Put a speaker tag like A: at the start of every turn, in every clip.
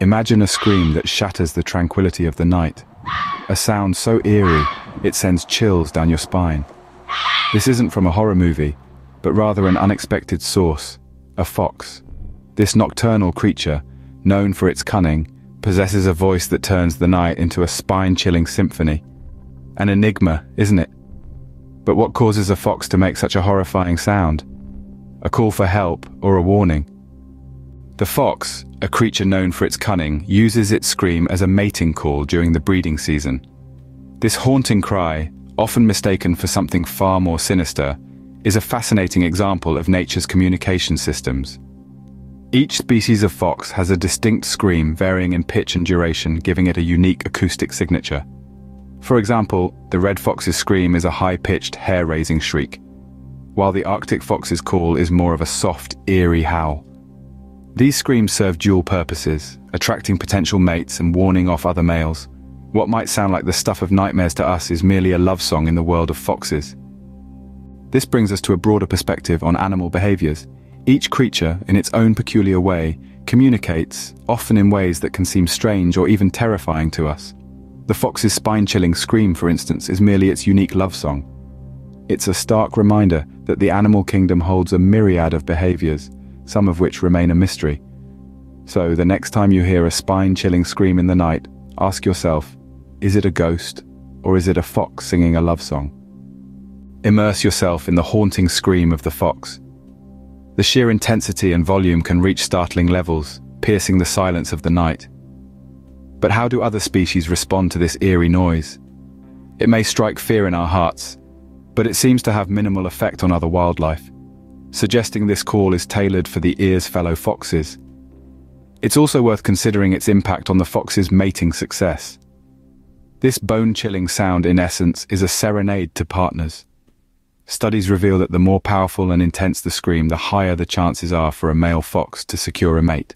A: Imagine a scream that shatters the tranquility of the night. A sound so eerie, it sends chills down your spine. This isn't from a horror movie, but rather an unexpected source, a fox. This nocturnal creature, known for its cunning, possesses a voice that turns the night into a spine-chilling symphony. An enigma, isn't it? But what causes a fox to make such a horrifying sound? A call for help or a warning? The fox, a creature known for its cunning, uses its scream as a mating call during the breeding season. This haunting cry, often mistaken for something far more sinister, is a fascinating example of nature's communication systems. Each species of fox has a distinct scream varying in pitch and duration, giving it a unique acoustic signature. For example, the red fox's scream is a high-pitched, hair-raising shriek, while the Arctic fox's call is more of a soft, eerie howl. These screams serve dual purposes, attracting potential mates and warning off other males. What might sound like the stuff of nightmares to us is merely a love song in the world of foxes. This brings us to a broader perspective on animal behaviors. Each creature, in its own peculiar way, communicates, often in ways that can seem strange or even terrifying to us. The fox's spine-chilling scream, for instance, is merely its unique love song. It's a stark reminder that the animal kingdom holds a myriad of behaviors, some of which remain a mystery. So, the next time you hear a spine-chilling scream in the night, ask yourself, is it a ghost, or is it a fox singing a love song? Immerse yourself in the haunting scream of the fox, the sheer intensity and volume can reach startling levels, piercing the silence of the night. But how do other species respond to this eerie noise? It may strike fear in our hearts, but it seems to have minimal effect on other wildlife, suggesting this call is tailored for the ear's fellow foxes. It's also worth considering its impact on the fox's mating success. This bone-chilling sound, in essence, is a serenade to partners. Studies reveal that the more powerful and intense the scream, the higher the chances are for a male fox to secure a mate.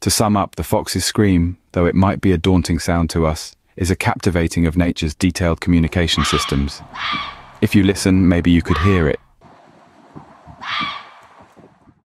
A: To sum up, the fox's scream, though it might be a daunting sound to us, is a captivating of nature's detailed communication systems. If you listen, maybe you could hear it.